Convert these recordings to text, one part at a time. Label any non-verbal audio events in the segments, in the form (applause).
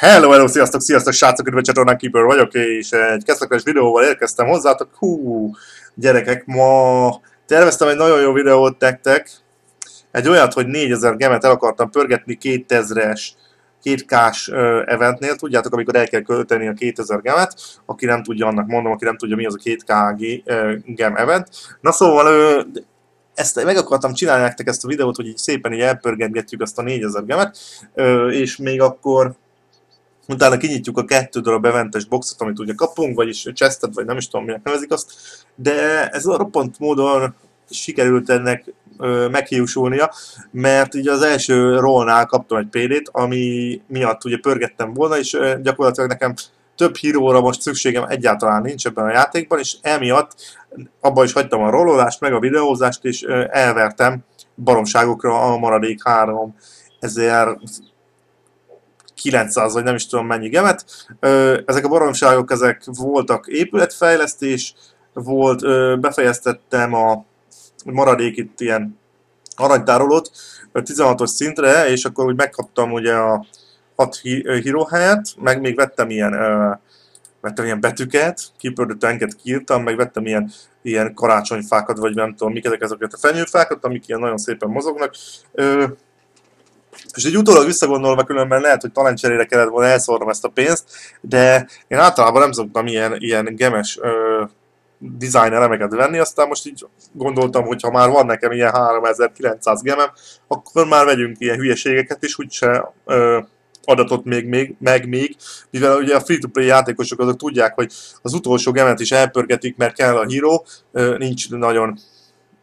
Hello, hello, sziasztok, sziasztok, srácok, üdvözlő csatornán Keeper vagyok, és egy kezdetleges videóval érkeztem hozzátok. Hú, gyerekek, ma terveztem egy nagyon jó videót nektek. Egy olyat, hogy 4000 gemet el akartam pörgetni 2000-es 2K-s eventnél, tudjátok, amikor el kell költeni a 2000 gemet, aki nem tudja, annak mondom, aki nem tudja, mi az a 2K gem event. Na szóval, ezt meg akartam csinálni nektek ezt a videót, hogy így szépen így elpörgetgetjük azt a 4000 gemet, és még akkor utána kinyitjuk a kettő darab eventes boxot, amit ugye kapunk, vagyis chestet, vagy nem is tudom, minek nevezik azt, de ez a roppant módon sikerült ennek meghiúsulnia, mert így az első rollnál kaptam egy PD-t, ami miatt ugye pörgettem volna, és gyakorlatilag nekem több híróra most szükségem egyáltalán nincs ebben a játékban, és emiatt abban is hagytam a rollolást, meg a videózást, és elvertem baromságokra a maradék három ezer 900 vagy nem is tudom mennyi gemet. Ezek a baromságok ezek voltak épületfejlesztés, volt, befejeztettem a maradék itt ilyen aranytárolót 16-os szintre, és akkor úgy megkaptam ugye a 6 híró helyet, meg még vettem ilyen vettem ilyen betűket, kipördött enket kiírtam, meg vettem ilyen, ilyen karácsonyfákat, vagy nem tudom, mik ezek ezeket a fenyőfákat, amik ilyen nagyon szépen mozognak. És egy utólag visszagondolva különben lehet, hogy talentcserére kellett volna elszórnom ezt a pénzt, de én általában nem szoktam ilyen, ilyen gemes ö, design elemeket venni, aztán most így gondoltam, hogy ha már van nekem ilyen 3900 gemem, akkor már vegyünk ilyen hülyeségeket is, úgyse ö, adatot még, még, meg még, mivel ugye a free-to-play játékosok azok tudják, hogy az utolsó gemet is elpörgetik, mert kell a híró, nincs nagyon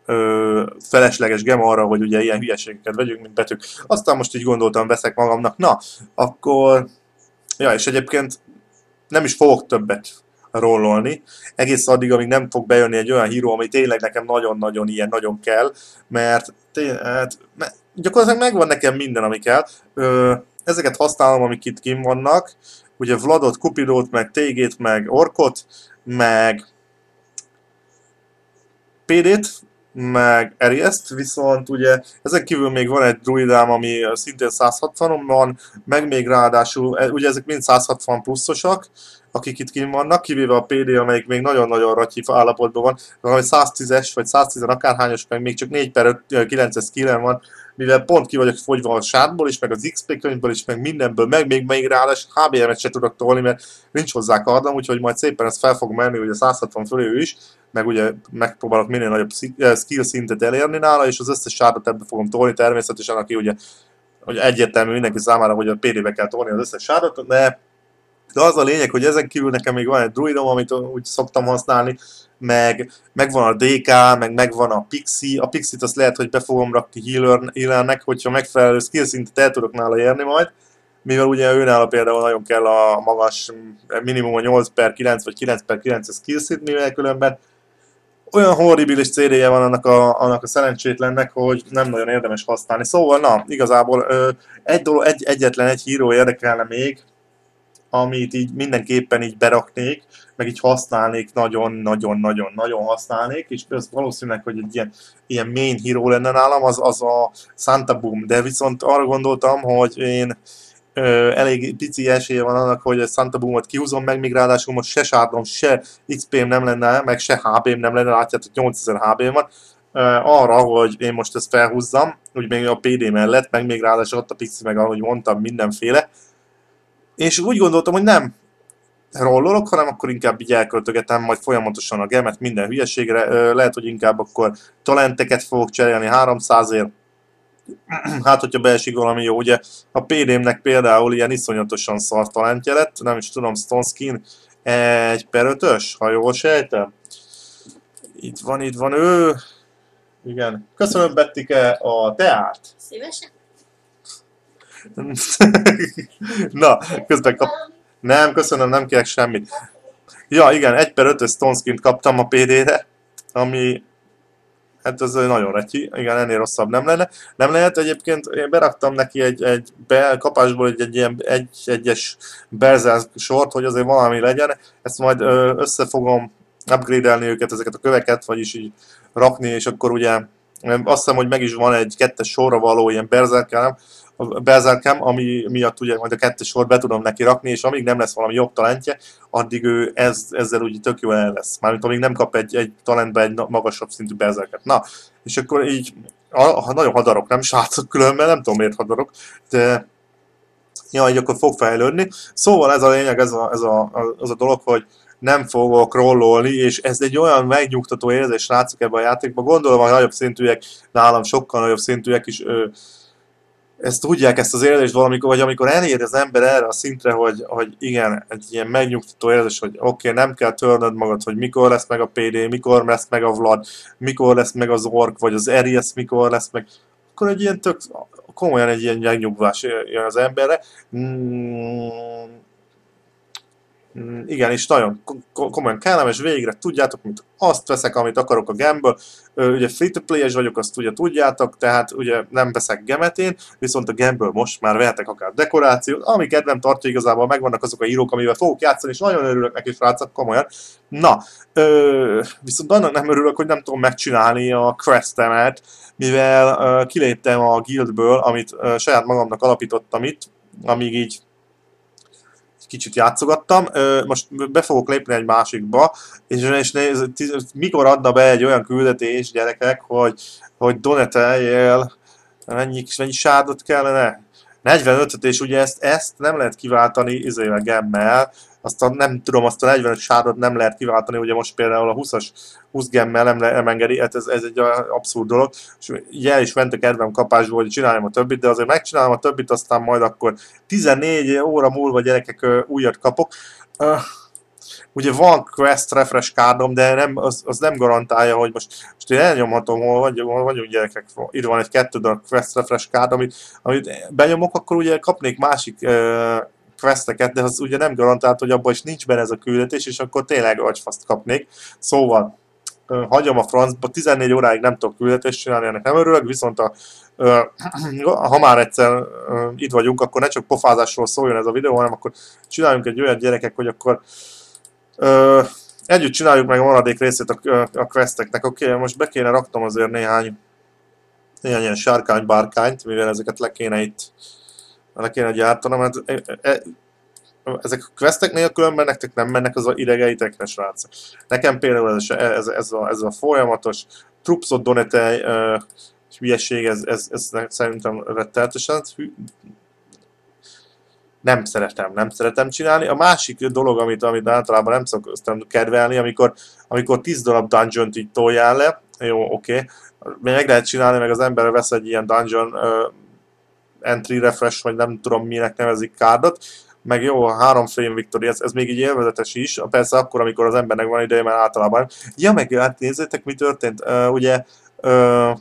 ö, felesleges gem arra, hogy ugye ilyen hülyeségeket vegyünk, mint betűk. Aztán most így gondoltam, veszek magamnak, na, akkor... Ja, és egyébként nem is fogok többet rollolni, egész addig, amíg nem fog bejönni egy olyan híró, ami tényleg nekem nagyon-nagyon ilyen, nagyon kell, mert tényleg, hát, gyakorlatilag megvan nekem minden, ami kell. Ö, ezeket használom, amik itt kim vannak, ugye Vladot, Kupidót, meg Tégét, meg Orkot, meg PD-t, meg Eriest, viszont ugye ezek kívül még van egy druidám, ami szintén 160-on van, meg még ráadásul, e, ugye ezek mind 160 pluszosak, akik itt kint vannak, kivéve a PD, amelyik még nagyon-nagyon ratyif állapotban van, valami 110-es vagy 110 akárhányos, meg még csak 4 per 9-es skillen van, mivel pont ki vagyok fogyva a sátból is, meg az XP könyvből is, meg mindenből, meg még még ráadásul HBM-et se tudok tolni, mert nincs hozzá kardom, úgyhogy majd szépen ez fel fog menni, ugye 160 fölé is, meg ugye megpróbálok minél nagyobb skill szintet elérni nála, és az összes sátot ebbe fogom tolni természetesen, aki ugye hogy egyértelmű mindenki számára, hogy a PD-be kell tolni az összes sátot, de de az a lényeg, hogy ezen kívül nekem még van egy druidom, amit úgy szoktam használni, meg megvan a DK, meg megvan a Pixie. A Pixie-t azt lehet, hogy be fogom rakni healer, healernek, hogyha megfelelő skill szintet el tudok nála érni majd, mivel ugye őnála például nagyon kell a magas minimum a 8 per 9 vagy 9 per 9 skill szint, mivel különben olyan horribilis CD-je van annak a, annak a szerencsétlennek, hogy nem nagyon érdemes használni. Szóval, na, igazából ö, egy dolog, egy, egyetlen egy híró érdekelne még, amit így mindenképpen így beraknék, meg így használnék, nagyon-nagyon-nagyon-nagyon használnék, és ez valószínűleg, hogy egy ilyen, ilyen main hero lenne nálam, az, az a Santa Boom, de viszont arra gondoltam, hogy én ö, elég pici esélye van annak, hogy a Santa Boomot kihúzom meg, még ráadásul most se sárdom, se XP-m nem lenne, meg se HB-m nem lenne, látjátok 8000 HB-m van, arra, hogy én most ezt felhúzzam, úgy még a PD mellett, meg még ráadásul ott a Pixi, meg ahogy mondtam, mindenféle, és úgy gondoltam, hogy nem rollolok, hanem akkor inkább így elköltögetem majd folyamatosan a gemet minden hülyeségre. Lehet, hogy inkább akkor talenteket fogok cserélni 300-ért. (clears throat) Hát, hogyha beesik valami jó, ugye a PD-mnek például ilyen iszonyatosan szar talentje lett, nem is tudom, Stone Skin egy per ötös, ha jól sejtem. Itt van, itt van ő. Igen. Köszönöm Bettike a teát. Szívesen. (laughs) Na, közben kap... Nem, köszönöm, nem kérek semmit. Ja, igen, 1 per 5 Stoneskint kaptam a PD-re, ami hát ez nagyon reti, igen, ennél rosszabb nem lenne. Nem lehet egyébként, én beraktam neki egy, egy be, kapásból egy, egy ilyen egy, egyes berzel sort, hogy azért valami legyen, ezt majd össze fogom upgrade-elni őket, ezeket a köveket, vagyis így rakni, és akkor ugye azt hiszem, hogy meg is van egy kettes sorra való ilyen berzerkelem, a ami miatt ugye majd a kettes sor be tudom neki rakni, és amíg nem lesz valami jobb talentje, addig ő ez, ezzel úgy tök jó el lesz. Mármint amíg nem kap egy, egy talentbe egy magasabb szintű Berserket. Na, és akkor így, ha nagyon hadarok, nem srácok különben, nem tudom miért hadarok, de ja, így akkor fog fejlődni. Szóval ez a lényeg, ez a, ez a, az a dolog, hogy nem fogok rollolni, és ez egy olyan megnyugtató érzés látszik ebben a játékban. Gondolom, hogy nagyobb szintűek, nálam sokkal nagyobb szintűek is ö, ezt tudják, ezt az érzést valamikor, vagy amikor elér az ember erre a szintre, hogy, hogy igen, egy ilyen megnyugtató érzés, hogy oké, okay, nem kell törnöd magad, hogy mikor lesz meg a PD, mikor lesz meg a Vlad, mikor lesz meg az Ork, vagy az Erias, mikor lesz meg, akkor egy ilyen tök, komolyan egy ilyen megnyugvás jön az emberre. Mm, Mm, igen, és nagyon komolyan kellemes, végre tudjátok, mint azt veszek, amit akarok a gemből. Ugye free-to-play-es vagyok, azt ugye tudjátok, tehát ugye nem veszek gemetén, viszont a gemből most már vehetek akár dekorációt, ami kedvem tartja igazából, megvannak azok a írók, amivel fogok játszani, és nagyon örülök neki, srácok, komolyan. Na, ö, viszont annak nem örülök, hogy nem tudom megcsinálni a questemet, mivel ö, kiléptem a guildből, amit ö, saját magamnak alapítottam itt, amíg így kicsit játszogattam. Most be fogok lépni egy másikba, és, és néz, mikor adna be egy olyan küldetés, gyerekek, hogy, hogy Doneteljél mennyi, mennyi sádot kellene? 45-öt, és ugye ezt, ezt nem lehet kiváltani izével gemmel, azt a, nem tudom, azt a 45 sárat nem lehet kiváltani, ugye most például a 20-as 20 gemmel nem, nem engedi, hát ez, ez egy abszurd dolog, és így el is ment a kedvem kapásból, hogy csináljam a többit, de azért megcsinálom a többit, aztán majd akkor 14 óra múlva gyerekek újat kapok. Uh, ugye van Quest refresh cardom, de nem, az, az nem garantálja, hogy most, most én elnyomhatom, hol, vagy, hol vagyunk gyerekek, itt van egy kettő darab Quest refresh card, amit, amit benyomok, akkor ugye kapnék másik uh, questeket, de az ugye nem garantált, hogy abban is nincs benne ez a küldetés, és akkor tényleg agyfaszt kapnék. Szóval, hagyom a francba, 14 óráig nem tudok küldetést csinálni, ennek nem örülök, viszont a, (clears throat) ha már egyszer itt vagyunk, akkor ne csak pofázásról szóljon ez a videó, hanem akkor csináljunk egy olyan gyerekek, hogy akkor együtt csináljuk meg a maradék részét a, a questeknek. Oké, okay, most be kéne raknom azért néhány, néhány ilyen sárkány-bárkányt, mivel ezeket le kéne itt le kéne gyártanom, mert e, e, ezek a questek nélkül nektek nem mennek az idegeitekre, srácok. Nekem például ez, ez, ez, a, ez a folyamatos trupszot donetej uh, hülyeség, ez, ez, ez szerintem retteltesen nem szeretem, nem szeretem csinálni. A másik dolog, amit, amit általában nem szoktam kedvelni, amikor, amikor 10 darab dungeon-t így toljál le, jó, oké, okay. meg lehet csinálni, meg az ember vesz egy ilyen dungeon entry refresh, vagy nem tudom minek nevezik kárdot, meg jó, a három frame victory, ez, ez még így élvezetes is, persze akkor, amikor az embernek van ideje, mert általában. Ja, meg hát nézzétek, mi történt. Uh, ugye, uh,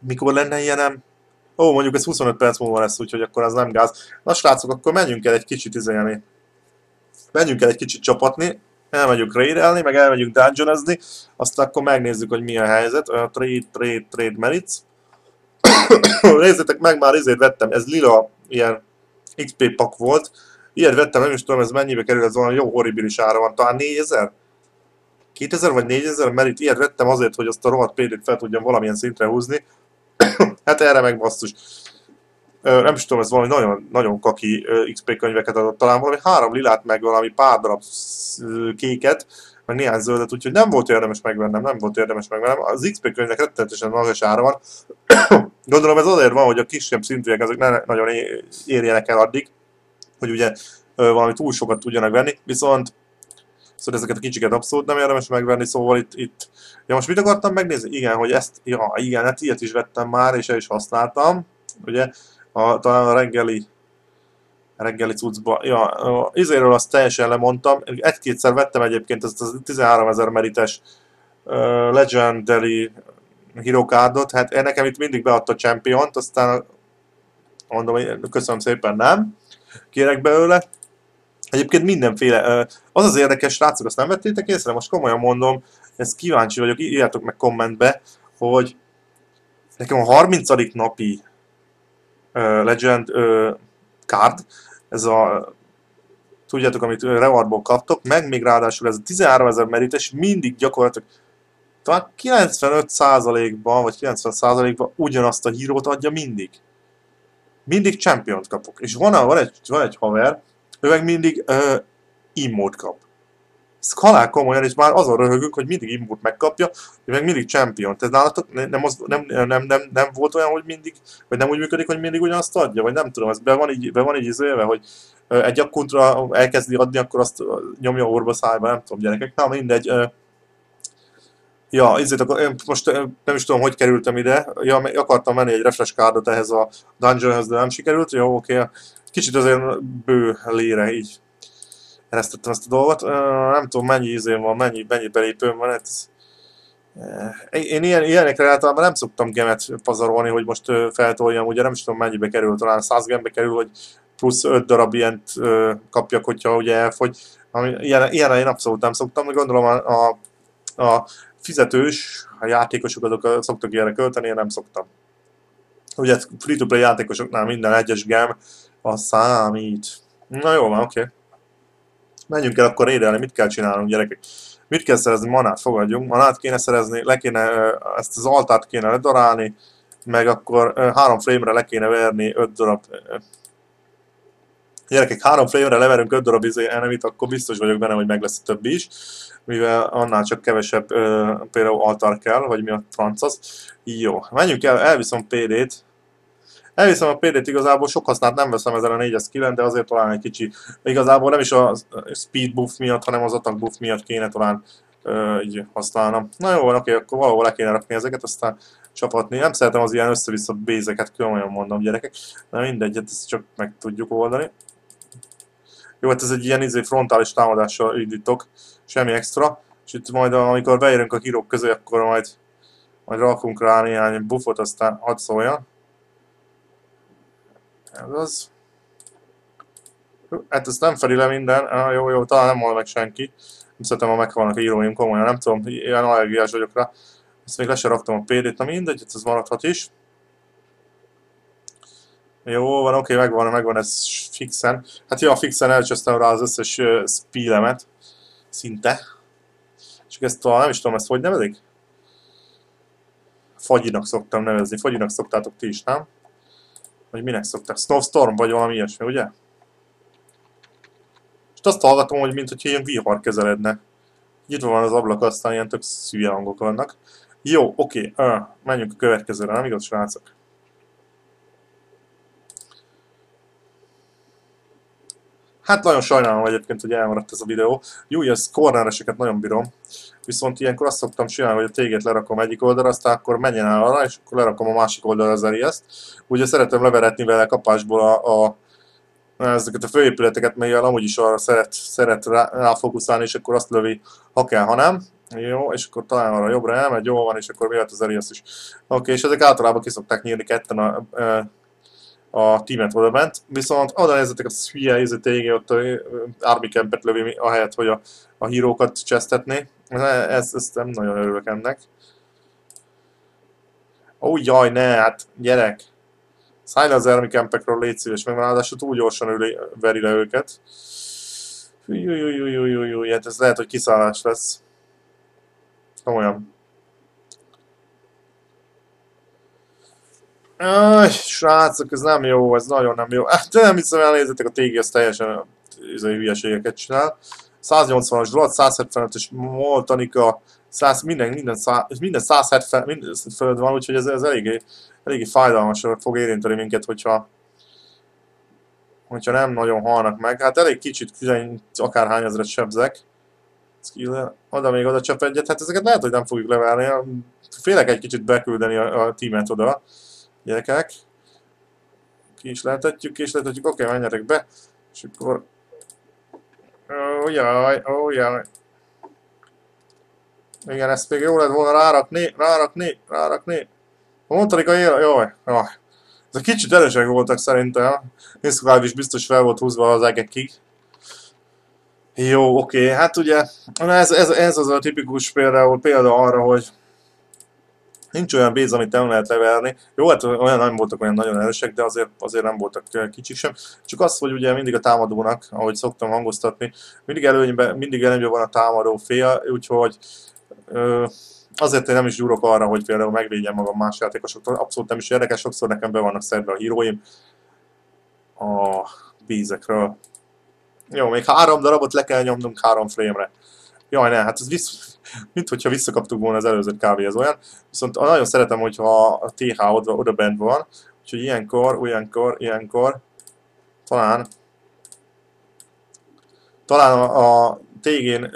mikor lenne ilyenem? Ó, mondjuk ez 25 perc múlva lesz, úgyhogy akkor az nem gáz. Na srácok, akkor menjünk el egy kicsit izélni. Menjünk el egy kicsit csapatni, elmegyünk raidelni, meg elmegyünk dungeonozni, aztán akkor megnézzük, hogy mi a helyzet. Uh, trade, trade, trade merits. (coughs) Nézzétek meg, már ezért vettem, ez lila ilyen XP pak volt. Ilyet vettem, nem is tudom, ez mennyibe kerül, ez olyan jó horribilis ára van, talán 4000? 2000 vagy 4000, mert itt ilyet vettem azért, hogy azt a rohadt PD-t fel tudjam valamilyen szintre húzni. (coughs) hát erre meg basszus. Nem is tudom, ez valami nagyon, nagyon kaki XP könyveket adott, talán valami három lilát, meg valami pár darab kéket, meg néhány zöldet, úgyhogy nem volt érdemes megvennem, nem volt érdemes megvennem. Az XP könyvnek rettenetesen magas ára van. (coughs) Gondolom ez azért van, hogy a kisebb szintűek ezek ne nagyon érjenek el addig, hogy ugye valami túl sokat tudjanak venni, viszont Szóval ezeket a kicsiket abszolút nem érdemes megvenni, szóval itt, itt... Ja, most mit akartam megnézni? Igen, hogy ezt, ja, igen, hát ilyet is vettem már, és el is használtam. Ugye, a, talán a reggeli reggeli cuccba. Ja, izéről azt teljesen lemondtam. Egy-kétszer vettem egyébként ezt a 13 ezer merites uh, Legendary Hero cardot. Hát nekem itt mindig beadta champion aztán mondom, hogy köszönöm szépen, nem. Kérek belőle. Egyébként mindenféle. Az az érdekes, srácok, azt nem vettétek észre? Most komolyan mondom, ezt kíváncsi vagyok, írjátok meg kommentbe, hogy nekem a 30. napi uh, Legend uh, card, ez a tudjátok, amit rewardból kaptok, meg még ráadásul ez a 13 ezer merítés mindig gyakorlatilag talán 95%-ban, vagy 90%-ban ugyanazt a hírót adja mindig. Mindig champion kapok. És van, van, egy, van egy haver, ő meg mindig uh, immót kap. Halál komolyan, és már azon röhögünk, hogy mindig immót megkapja, ő meg mindig champion. Tehát nálatok nem, az, nem, nem, nem, nem, volt olyan, hogy mindig, vagy nem úgy működik, hogy mindig ugyanazt adja, vagy nem tudom, ez be van így, be van így izélve, hogy egy akkuntra elkezdi adni, akkor azt nyomja orba szájba, nem tudom, gyerekek. Na mindegy, Ja, ezért akkor én most nem is tudom, hogy kerültem ide. Ja, akartam menni egy refresh cardot ehhez a dungeonhez, de nem sikerült. Jó, oké. Kicsit azért bő lére így eresztettem ezt a dolgot. Nem tudom, mennyi izém van, mennyi, mennyi belépőm van. Ez... Én ilyen, ilyenekre általában nem szoktam gemet pazarolni, hogy most feltoljam, ugye nem is tudom mennyibe kerül, talán 100 gembe kerül, hogy plusz 5 darab ilyent kapjak, hogyha ugye elfogy. Ilyen, ilyenre én abszolút nem szoktam, gondolom a, a, a fizetős, a játékosok azok szoktak ilyenre költeni, én nem szoktam. Ugye free-to-play játékosoknál minden egyes gem a számít. Na jó van, oké. Okay. Menjünk el akkor édelni, mit kell csinálnunk gyerekek? Mit kell szerezni? Manát fogadjunk. Manát kéne szerezni, le kéne, ezt az altát kéne ledarálni, meg akkor három frame-re le kéne verni 5 darab Gyerekek, három frame-re leverünk 5 darab izé enemit, akkor biztos vagyok benne, hogy meg lesz a többi is mivel annál csak kevesebb ö, például altar kell, vagy mi a franc az. Jó, menjünk el, elviszem PD-t. Elviszem a PD-t, igazából sok hasznát nem veszem ezen a 4 9 de azért talán egy kicsi. Igazából nem is a speed buff miatt, hanem az attack buff miatt kéne talán ö, így használnom. Na jó, oké, akkor valahol le kéne rakni ezeket, aztán csapatni. Nem szeretem az ilyen össze-vissza bézeket, olyan mondom gyerekek. De mindegy, hát ezt csak meg tudjuk oldani. Jó, hát ez egy ilyen izé, frontális támadással indítok semmi extra, és itt majd amikor beérünk a hírók közé, akkor majd, majd rakunk rá néhány buffot, aztán hadd szóljon. Ez az. Hát ezt nem fedi le minden, ah, jó, jó, talán nem hol meg senki. Nem szeretem, ha meghalnak a íróim komolyan, nem tudom, ilyen allergiás vagyok rá. Ezt még le se raktam a PD-t, na mindegy, ez maradhat is. Jó, van, oké, megvan, megvan ez fixen. Hát ja, fixen elcsesztem rá az összes uh, speedemet szinte. És ezt a, nem is tudom, ezt hogy nevezik? Fagyinak szoktam nevezni. Fagyinak szoktátok ti is, nem? Vagy minek szokták? Snowstorm vagy valami ilyesmi, ugye? És azt hallgatom, hogy mint hogyha ilyen vihar kezeledne. Nyitva van az ablak, aztán ilyen tök szűje hangok vannak. Jó, oké, okay, uh, menjünk a következőre, nem igaz, srácok? Hát nagyon sajnálom egyébként, hogy elmaradt ez a videó. Jó, ez cornereseket nagyon bírom. Viszont ilyenkor azt szoktam csinálni, hogy a tégét lerakom egyik oldalra, aztán akkor menjen el arra, és akkor lerakom a másik oldalra az ezt. Ugye szeretem leveretni vele kapásból a, a ezeket a főépületeket, melyel amúgy is arra szeret, szeret rá, ráfókuszálni, és akkor azt lövi, ha kell, ha nem. Jó, és akkor talán arra jobbra elmegy, jó van, és akkor miatt az Elias is. Oké, okay, és ezek általában kiszokták nyílni ketten a, a a tímet oda ment, viszont oda nézzetek a hülye izé ott a Army lövi, ahelyett, hogy a, a hírókat csesztetné. Ezt, ezt nem nagyon örülök ennek. Ó, jaj, ne, hát gyerek! Szállj az Army Campekről, légy szíves, meg túl gyorsan öli, veri le őket. Jújjújjújjújjúj, hát ez lehet, hogy kiszállás lesz. Komolyan. Aj, srácok, ez nem jó, ez nagyon nem jó. Hát nem hiszem, elnézzetek, a TG ez teljesen izé, hülyeségeket csinál. 180-as Vlad, 175-ös Moltanika, 100, minden, minden, 100, minden 170 minden fölött van, úgyhogy ez, ez eléggé, eléggé fájdalmas fog érinteni minket, hogyha, hogyha nem nagyon halnak meg. Hát elég kicsit, akárhány ezeret sebzek. Oda még oda csap egyet, hát ezeket lehet, hogy nem fogjuk levelni. Félek egy kicsit beküldeni a, a tímet oda gyerekek. Ki is lehetetjük, ki is lehetetjük, oké, okay, menjetek be. És akkor... Oh, jaj, ó, jaj. Igen, ezt még jó lett volna rárakni, rárakni, rárakni. A él, jaj, jaj. Ezek kicsit erősek voltak szerintem. Niszkoláv is biztos fel volt húzva az egekig. Jó, oké, hát ugye ez, ez, ez az a tipikus például példa arra, hogy Nincs olyan béz, amit nem lehet leverni. Jó, hát olyan nem voltak olyan nagyon erősek, de azért, azért nem voltak kicsik sem. Csak az, hogy ugye mindig a támadónak, ahogy szoktam hangoztatni, mindig előnyben, mindig előnyben van a támadó fél, úgyhogy ö, azért én nem is gyúrok arra, hogy például megvédjem magam más játékosoktól, abszolút nem is érdekes, sokszor nekem be vannak szedve a híróim a bízekről. Jó, még három darabot le kell nyomnunk három frame-re. Jaj, ne, hát ez visz, mint hogyha visszakaptuk volna az előző az olyan. Viszont nagyon szeretem, hogyha a TH oda, oda bent van, úgyhogy ilyenkor, ilyenkor, ilyenkor, talán, talán a, a TG-n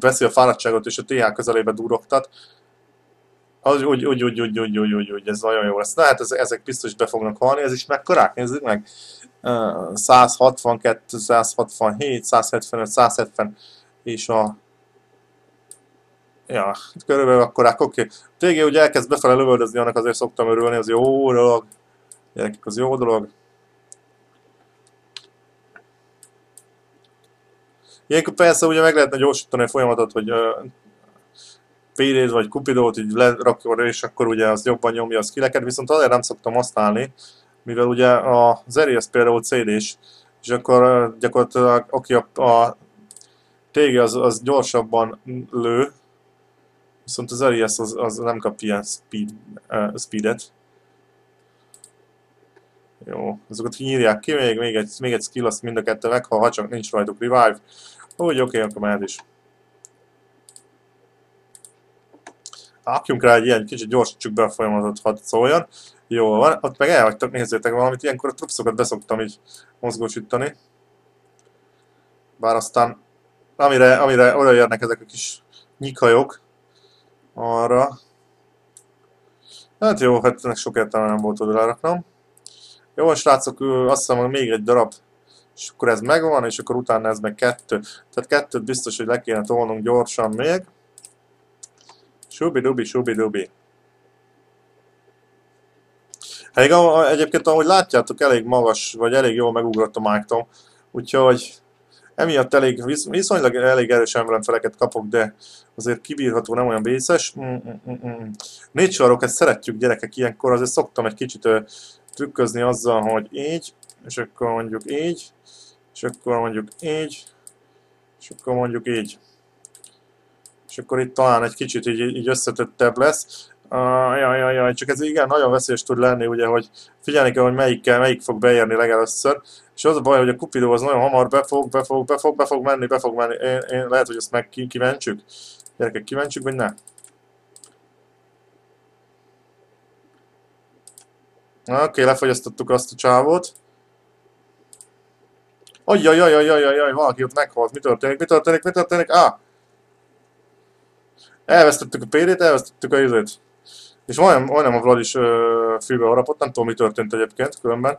veszi a fáradtságot és a TH közelébe durogtat, az úgy, úgy, úgy, úgy, úgy, úgy, úgy, úgy, ez nagyon jó lesz. Na hát ezek biztos be fognak halni, ez is mekkorák, nézzük meg. 162, 167, 175, 170 és a Ja, körülbelül akkorák, oké. Okay. Tégé ugye elkezd befele lövöldözni, annak azért szoktam örülni, az jó dolog. Gyerekek, az jó dolog. Ilyenkor persze ugye meg lehetne gyorsítani a folyamatot, hogy uh, pd vagy Cupidót így lerakjon, és akkor ugye az jobban nyomja a skilleket, viszont azért nem szoktam használni, mivel ugye a Zerius például CD-s, és akkor gyakorlatilag oké, a, a TG az, az gyorsabban lő, viszont az Arias az, az nem kap ilyen speed, uh, speedet. Jó, azokat nyírják ki, még, még, egy, még egy skill, azt mind a kettő meghal, ha csak nincs rajtuk revive. Úgy, oké, okay, akkor mehet is. Akjunk rá egy ilyen, kicsit gyorsítsuk be a folyamatot, hadd szóljon. Jó van, ott meg elhagytak, nézzétek valamit, ilyenkor a trupszokat beszoktam így mozgósítani. Bár aztán, amire, amire oda érnek ezek a kis nyikhajok, arra. Hát jó, hát ennek sok értelme nem volt oda leraknom. Jó, srácok, azt hiszem, hogy még egy darab, és akkor ez megvan, és akkor utána ez meg kettő. Tehát kettőt biztos, hogy le kéne tolnunk gyorsan még. Subi-dubi, subi-dubi. Hát egyébként, ahogy látjátok, elég magas, vagy elég jól megugrott a Mike úgyhogy emiatt elég, viszonylag elég erős emblemfeleket kapok, de azért kibírható, nem olyan vészes. Mm, mm, mm, mm. Négy sarok, ezt szeretjük gyerekek ilyenkor, azért szoktam egy kicsit ö, trükközni azzal, hogy így, és akkor mondjuk így, és akkor mondjuk így, és akkor mondjuk így. És akkor itt talán egy kicsit így, így összetettebb lesz. Uh, jaj, jaj, jaj, csak ez igen, nagyon veszélyes tud lenni, ugye, hogy figyelni kell, hogy melyikkel, melyik fog beérni legelőször. És az a baj, hogy a Cupido az nagyon hamar befog, befog, befog, befog menni, befog menni. Én, én lehet, hogy ezt meg kimentsük. Gyerekek, kimentsük, vagy ne? Oké, okay, lefogyasztottuk azt a csávót. Ajjajajajajajaj, valaki ott meghalt. Mi történik? Mi történik? Mi történik? Ah! Elvesztettük a PD-t, elvesztettük a izét. És majdnem, majdnem a Vlad is ö, fülbe harapott, nem tudom mi történt egyébként különben.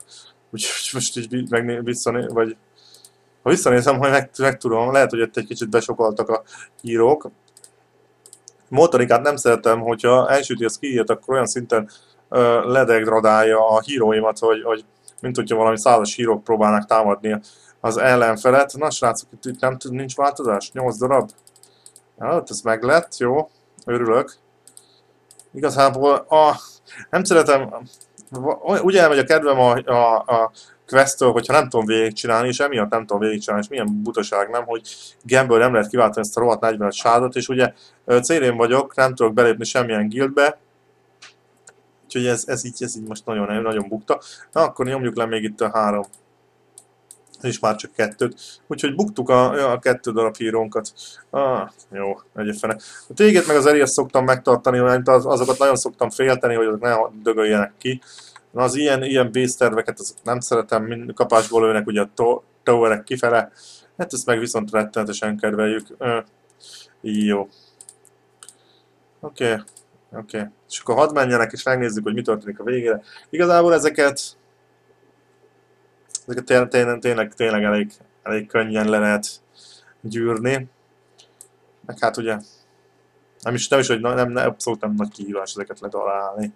Úgyhogy (laughs) most így meg visszané, vagy ha visszanézem, hogy meg, meg tudom, lehet, hogy itt egy kicsit besokaltak a írók. Motorikát nem szeretem, hogyha elsüti a skijét, akkor olyan szinten ö, ledegradálja a híróimat, hogy, hogy mint hogyha valami százas hírók próbálnak támadni az ellenfelet. Na srácok, itt, itt nem nincs változás? 8 darab? Hát ez meg lett, jó. Örülök. Igazából a, nem szeretem, ugye elmegy a kedvem a, a, a questtől, hogyha nem tudom végigcsinálni, és emiatt nem tudom végigcsinálni, és milyen butaság nem, hogy gemből nem lehet kiváltani ezt a rohadt 45 sádot, és ugye célén vagyok, nem tudok belépni semmilyen guildbe, úgyhogy ez, ez, így, ez így most nagyon, nagyon bukta. Na, akkor nyomjuk le még itt a három és már csak kettőt. Úgyhogy buktuk a, a kettő darab hírónkat. Ah, jó, egyébként. A tégét meg az Elias szoktam megtartani, mert az, azokat nagyon szoktam félteni, hogy azok ne dögöljenek ki. Na, az ilyen, ilyen base terveket azok nem szeretem, mind kapásból lőnek ugye a to towerek kifele. Hát ezt meg viszont rettenetesen kedveljük. Ö, jó. Oké, okay. oké. Okay. És akkor hadd menjenek és megnézzük, hogy mi történik a végére. Igazából ezeket ezeket tényleg, tényleg, tényleg, elég, elég könnyen le lehet gyűrni. Meg hát ugye nem is, nem is hogy nem, nem, abszolút nem nagy kihívás ezeket ledarálni.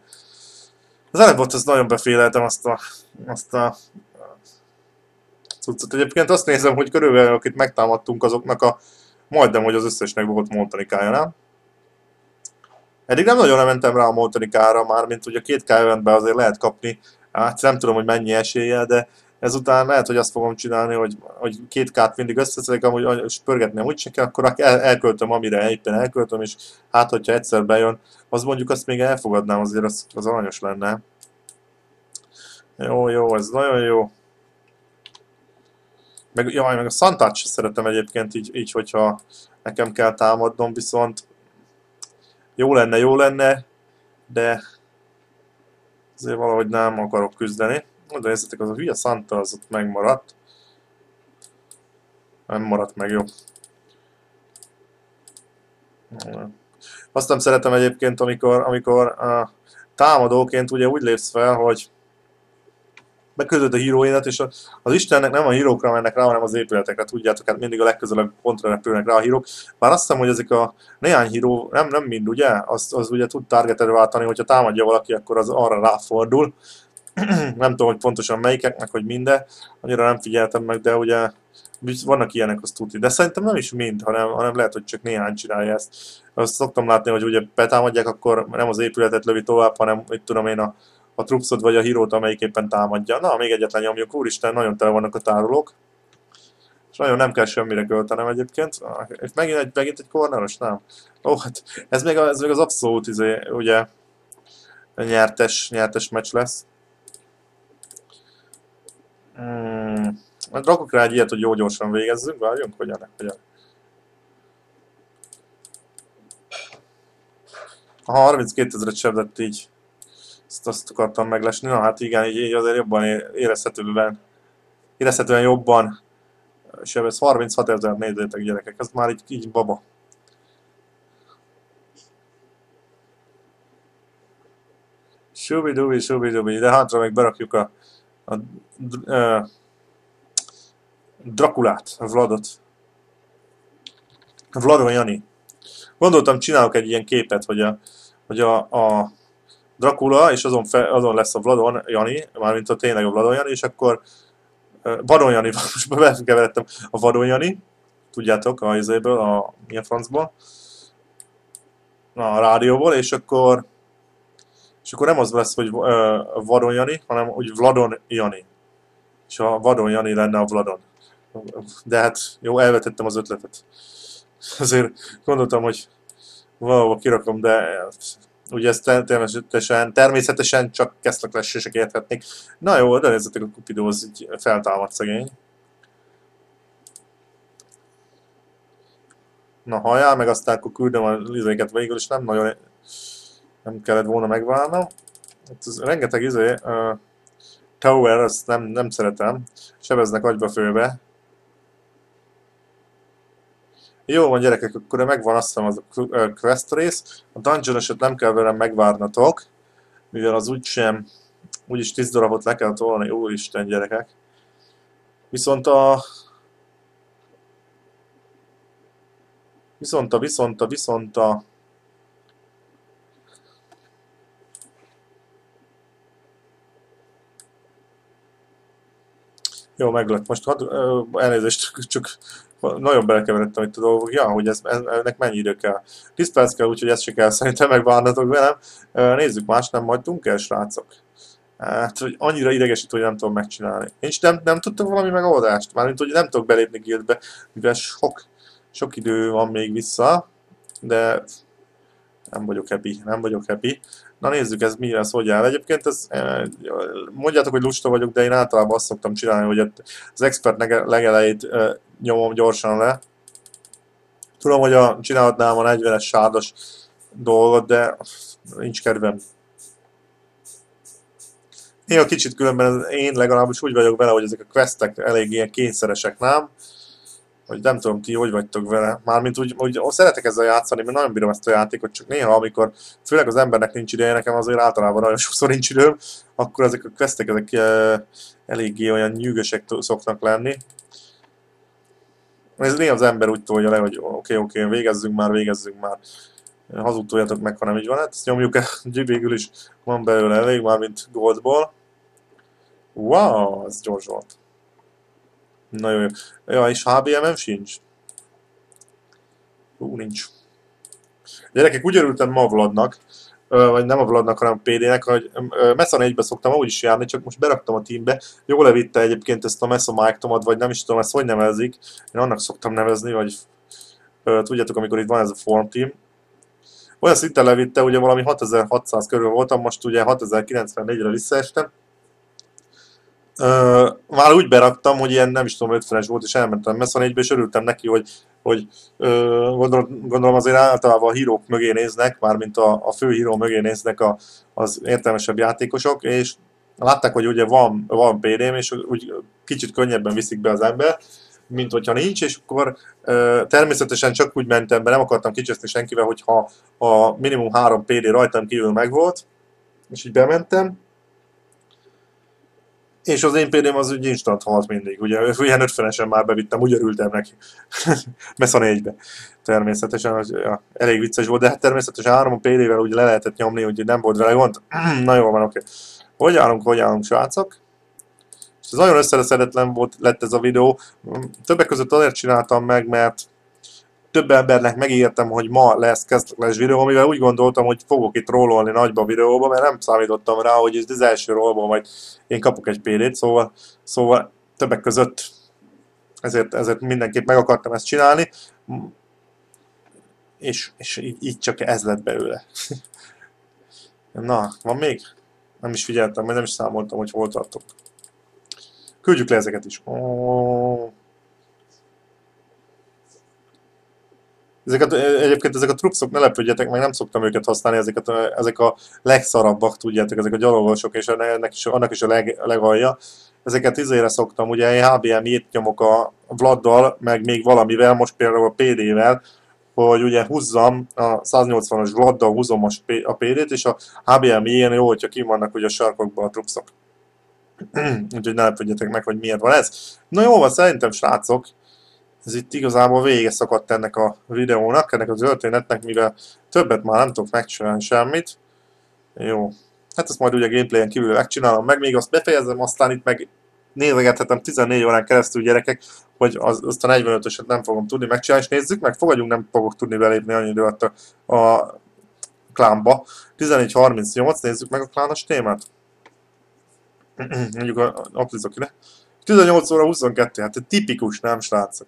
Az előbb az nagyon beféleltem azt a, azt a cuccot. Egyébként azt nézem, hogy körülbelül akit megtámadtunk, azoknak a majdnem, hogy az összesnek volt Montanikája, nem? Eddig nem nagyon mentem rá a Montanikára, már mint a két k azért lehet kapni, hát nem tudom, hogy mennyi esélye, de ezután lehet, hogy azt fogom csinálni, hogy, hogy két kát mindig összeszedek, amúgy pörgetni úgy se kell, akkor el, elköltöm, amire éppen elköltöm, és hát, hogyha egyszer bejön, az mondjuk azt még elfogadnám, azért az, az aranyos lenne. Jó, jó, ez nagyon jó. Meg, jaj, meg a Santát sem szeretem egyébként így, így, hogyha nekem kell támadnom, viszont jó lenne, jó lenne, de azért valahogy nem akarok küzdeni. De nézzétek, az a hülye Santa az ott megmaradt. Nem maradt meg, jó. Azt nem szeretem egyébként, amikor, amikor uh, támadóként ugye úgy lépsz fel, hogy megküzdöd a híróidat, és az Istennek nem a hírókra mennek rá, hanem az épületekre, tudjátok, hát mindig a legközelebb pontra repülnek rá a hírók. Már azt hiszem, hogy ezek a néhány híró, nem, nem mind, ugye, az, az ugye tud targetet váltani, hogyha támadja valaki, akkor az arra ráfordul. (clears throat) nem tudom, hogy pontosan melyikeknek, hogy minden, annyira nem figyeltem meg, de ugye vannak ilyenek, azt tudni. De szerintem nem is mind, hanem, hanem lehet, hogy csak néhány csinálja ezt. Azt szoktam látni, hogy ugye betámadják, akkor nem az épületet lövi tovább, hanem, itt tudom én, a, a trupszot vagy a hírót, amelyik éppen támadja. Na, még egyetlen nyomjuk, úristen, nagyon tele vannak a tárolók. És nagyon nem kell semmire költenem egyébként. És megint egy, megint egy korneros, nem? Ó, hát ez még, ez még az abszolút, izé, ugye, nyertes, nyertes meccs lesz. Hmm. Rakok rá egy ilyet, hogy jó gyorsan végezzünk, várjunk, hogyan, hogyan. A 32 ezeret sebzett így. Ezt azt akartam meglesni. Na hát igen, így, így azért jobban érezhetően, érezhetően jobban sebez. 36 ezer nézzétek gyerekek, ez már így, így baba. Subi-dubi, subi-dubi, de hátra meg berakjuk a, a, a, a Drakulát, Vladot. Vladon Jani. Gondoltam, csinálok egy ilyen képet, hogy a, hogy a, a Dracula, és azon, fe, azon lesz a Vladon Jani, mármint a tényleg a Vladon Jani, és akkor Vadon Jani, (laughs) most bekeveredtem a Vadon Jani, tudjátok, a izéből, a milyen francból, a rádióból, és akkor és akkor nem az lesz, hogy uh, Vadon Jani, hanem hogy Vladon Jani. És a Vadon Jani lenne a Vladon. De hát jó, elvetettem az ötletet. Azért gondoltam, hogy valahol kirakom, de ugye ezt természetesen, természetesen csak Keszlek lesések érthetnék. Na jó, de nézzetek, a Cupido az így feltámad szegény. Na hajál, meg aztán akkor küldöm a izéket végül, és nem nagyon nem kellett volna megválnom. Itt az rengeteg izé, uh, Tower, azt nem, nem szeretem, sebeznek agyba főbe, jó van gyerekek, akkor megvan azt hiszem az a quest rész. A dungeon nem kell velem megvárnatok, mivel az úgysem, úgyis 10 darabot le kell tolni, úristen gyerekek. Viszont a... Viszont a, viszont a, viszont a... Jó, meglett. Most hadd, elnézést, csak nagyon belekeveredtem itt a dolgok. Ja, hogy ez, ennek mennyi idő kell. 10 perc kell, úgyhogy ezt se kell szerintem megvárnatok velem. Nézzük, más nem hagytunk el, srácok. Hát, hogy annyira idegesít, hogy nem tudom megcsinálni. Is nem, nem tudtam valami megoldást, mármint, hogy nem tudok belépni guildbe, mivel sok, sok idő van még vissza, de nem vagyok happy, nem vagyok happy. Na nézzük, ez mi lesz, hogy áll. Egyébként ez, eh, mondjátok, hogy lusta vagyok, de én általában azt szoktam csinálni, hogy az expert legelejét eh, nyomom gyorsan le. Tudom, hogy a, csinálhatnám a 40-es sárdos dolgot, de nincs kedvem. Néha kicsit különben én legalábbis úgy vagyok vele, hogy ezek a questek elég ilyen kényszeresek, nem? Hogy nem tudom ti, hogy vagytok vele. Mármint úgy, úgy szeretek ezzel játszani, mert nagyon bírom ezt a játékot, csak néha, amikor főleg az embernek nincs ideje, nekem azért általában nagyon sokszor nincs időm, akkor ezek a questek ezek e, eléggé olyan nyűgösek szoknak lenni. Ez néha az ember úgy tolja le, hogy oké, okay, oké, okay, végezzünk már, végezzünk már. Hazudtoljatok meg, ha nem így van. Hát ezt nyomjuk el, végül is van belőle elég, már mint goldból. Wow, ez gyors volt. Nagyon jó. Ja, és HBM-em sincs? Ú, nincs. Gyerekek, úgy örültem ma Vladnak, vagy nem a Vladnak, hanem a PD-nek, hogy Mesa 4-be szoktam úgy is járni, csak most beraktam a teambe. Jól levitte egyébként ezt a Mesa Mike vagy nem is tudom ezt hogy nevezik. Én annak szoktam nevezni, vagy tudjátok, amikor itt van ez a form team. Olyan szinten levitte, ugye valami 6600 körül voltam, most ugye 6094-re visszaestem. Uh, már úgy beraktam, hogy ilyen nem is tudom, 50-es volt, és elmentem Mesa 4 és örültem neki, hogy hogy ö, gondolom, gondolom azért általában a hírók mögé néznek, mármint a, a fő híró mögé néznek a, az értelmesebb játékosok, és látták, hogy ugye van, van PD-m, és úgy kicsit könnyebben viszik be az ember, mint hogyha nincs, és akkor ö, természetesen csak úgy mentem be, nem akartam kicseszni senkivel, hogyha a minimum 3 PD rajtam kívül megvolt, és így bementem, és az én például az úgy instant halt mindig, ugye ilyen 50-esen már bevittem, úgy örültem neki. (laughs) Messz a négybe. Természetesen, az, ja, elég vicces volt, de hát természetesen három PD-vel úgy le lehetett nyomni, hogy nem volt vele gond. (clears throat) Na jó van, oké. Okay. Hogy állunk, hogy állunk, srácok? És ez nagyon összereszedetlen volt, lett ez a videó. Többek között azért csináltam meg, mert több embernek megígértem, hogy ma lesz kezdetleges videó, amivel úgy gondoltam, hogy fogok itt rollolni nagyba videóba, mert nem számítottam rá, hogy ez az első rollból majd én kapok egy PD-t, szóval, szóval többek között ezért, ezért mindenképp meg akartam ezt csinálni, és, és így, így csak ez lett belőle. (laughs) Na, van még? Nem is figyeltem, mert nem is számoltam, hogy hol tartok. Küldjük le ezeket is. Oh. Ezeket, egyébként ezek a trupszok, ne lepődjetek meg, nem szoktam őket használni, ezeket, ezek a legszarabbak, tudjátok, ezek a gyalogosok, és ennek is, annak is a leg, legalja. Ezeket izére szoktam, ugye én HBM-ét nyomok a Vladdal, meg még valamivel, most például a PD-vel, hogy ugye húzzam a 180-as Vladdal húzom a PD-t, és a HBM ilyen jó, hogyha kim vannak ugye a sarkokban a trupszok. (clears throat) Úgyhogy ne lepődjetek meg, hogy miért van ez. Na jó van, szerintem srácok, ez itt igazából vége szakadt ennek a videónak, ennek a történetnek, mivel többet már nem tudok megcsinálni semmit. Jó. Hát ezt majd ugye gameplayen kívül megcsinálom, meg még azt befejezem, aztán itt meg nézegethetem 14 órán keresztül gyerekek, hogy az, azt a 45-öset nem fogom tudni megcsinálni, és nézzük meg, fogadjunk, nem fogok tudni belépni annyi idő a, a klánba. 14.38, nézzük meg a klános témát. Mondjuk a aplizok ide. 18 óra 22, hát tipikus, nem srácok?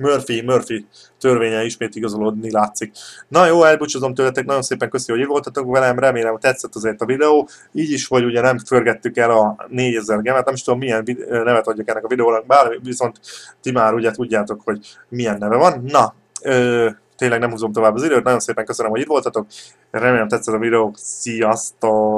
Murphy, Murphy törvénye ismét igazolódni látszik. Na jó, elbúcsúzom tőletek, nagyon szépen köszi, hogy voltatok velem, remélem, tetszett azért a videó. Így is, hogy ugye nem förgettük el a 4000 gemet, nem is tudom milyen nevet adjak ennek a videónak, bár viszont ti már ugye tudjátok, hogy milyen neve van. Na, ö, tényleg nem húzom tovább az időt, nagyon szépen köszönöm, hogy itt voltatok, remélem tetszett a videó, sziasztok!